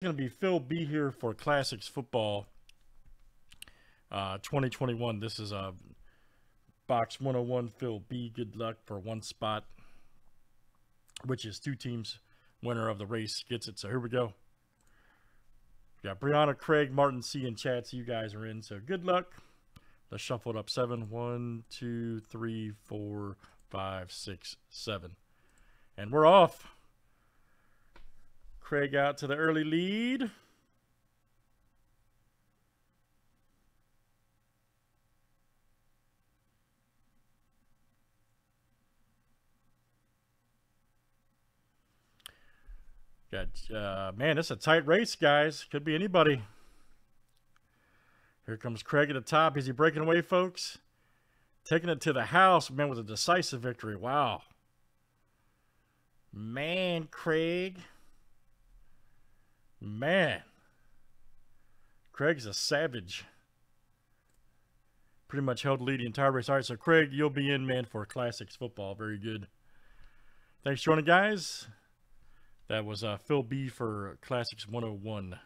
going to be Fill B here for Classics Football uh, 2021. This is a box 101 Fill B. Good luck for one spot, which is two teams. Winner of the race gets it. So here we go. We got Brianna, Craig, Martin C, and Chad. So you guys are in. So good luck. Let's shuffle it up. Seven, one, two, three, four, five, six, seven. And we're off. Craig out to the early lead. Got uh, man, it's a tight race, guys. Could be anybody. Here comes Craig at the top. Is he breaking away, folks? Taking it to the house, man, with a decisive victory. Wow. Man, Craig. Man. Craig's a savage. Pretty much held lead the entire race. All right, so Craig, you'll be in, man, for Classics football. Very good. Thanks for joining, guys. That was uh, Fill B for Classics 101.